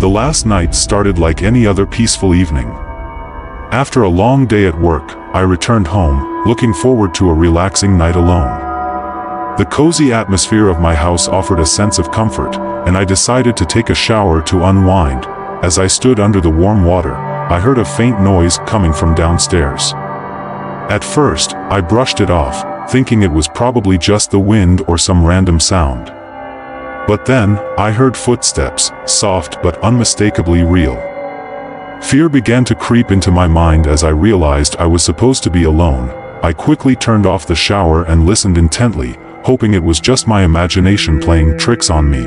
The last night started like any other peaceful evening. After a long day at work, I returned home, looking forward to a relaxing night alone. The cozy atmosphere of my house offered a sense of comfort, and I decided to take a shower to unwind. As I stood under the warm water, I heard a faint noise coming from downstairs. At first, I brushed it off, thinking it was probably just the wind or some random sound. But then, I heard footsteps, soft but unmistakably real. Fear began to creep into my mind as I realized I was supposed to be alone. I quickly turned off the shower and listened intently, hoping it was just my imagination playing tricks on me.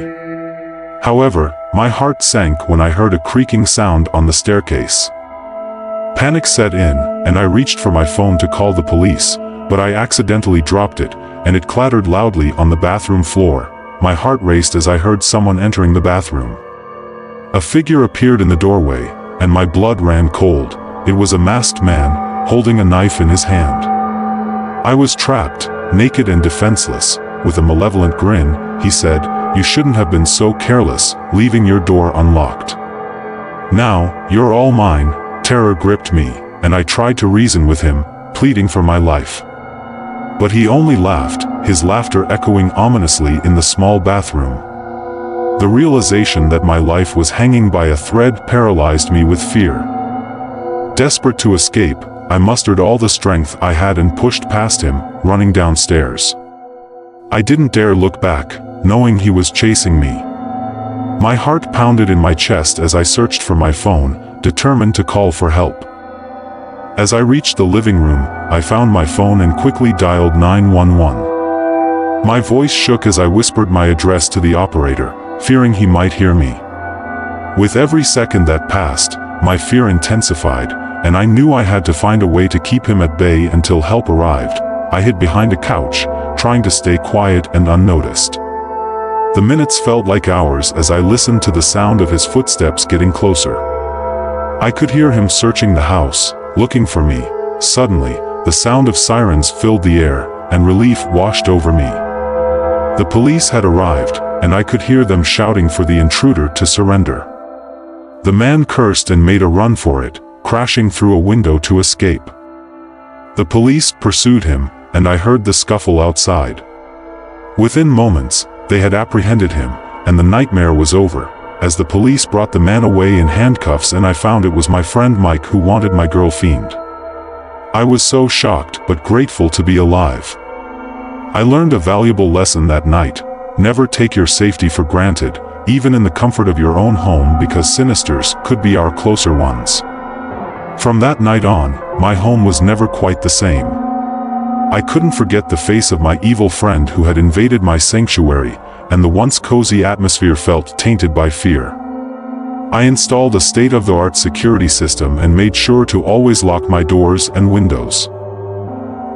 However, my heart sank when I heard a creaking sound on the staircase. Panic set in, and I reached for my phone to call the police, but I accidentally dropped it, and it clattered loudly on the bathroom floor. My heart raced as I heard someone entering the bathroom. A figure appeared in the doorway, and my blood ran cold. It was a masked man, holding a knife in his hand. I was trapped, naked and defenseless. With a malevolent grin, he said, You shouldn't have been so careless, leaving your door unlocked. Now, you're all mine, terror gripped me, and I tried to reason with him, pleading for my life. But he only laughed, his laughter echoing ominously in the small bathroom. The realization that my life was hanging by a thread paralyzed me with fear. Desperate to escape, I mustered all the strength I had and pushed past him, running downstairs. I didn't dare look back, knowing he was chasing me. My heart pounded in my chest as I searched for my phone, determined to call for help. As I reached the living room, I found my phone and quickly dialed 911. My voice shook as I whispered my address to the operator, fearing he might hear me. With every second that passed, my fear intensified, and I knew I had to find a way to keep him at bay until help arrived. I hid behind a couch, trying to stay quiet and unnoticed. The minutes felt like hours as I listened to the sound of his footsteps getting closer. I could hear him searching the house, looking for me. Suddenly, the sound of sirens filled the air, and relief washed over me. The police had arrived, and I could hear them shouting for the intruder to surrender. The man cursed and made a run for it, crashing through a window to escape. The police pursued him, and I heard the scuffle outside. Within moments, they had apprehended him, and the nightmare was over as the police brought the man away in handcuffs and I found it was my friend Mike who wanted my girl fiend. I was so shocked but grateful to be alive. I learned a valuable lesson that night, never take your safety for granted, even in the comfort of your own home because sinisters could be our closer ones. From that night on, my home was never quite the same. I couldn't forget the face of my evil friend who had invaded my sanctuary, and the once cozy atmosphere felt tainted by fear. I installed a state-of-the-art security system and made sure to always lock my doors and windows.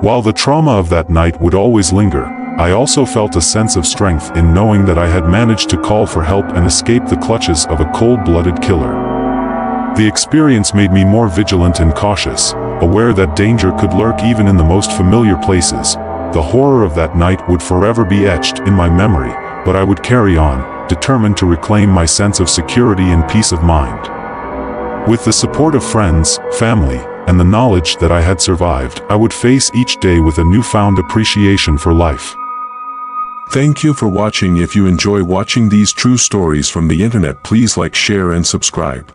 While the trauma of that night would always linger, I also felt a sense of strength in knowing that I had managed to call for help and escape the clutches of a cold-blooded killer. The experience made me more vigilant and cautious, aware that danger could lurk even in the most familiar places. The horror of that night would forever be etched in my memory, but I would carry on, determined to reclaim my sense of security and peace of mind. With the support of friends, family, and the knowledge that I had survived, I would face each day with a newfound appreciation for life. Thank you for watching if you enjoy watching these true stories from the internet please like share and subscribe.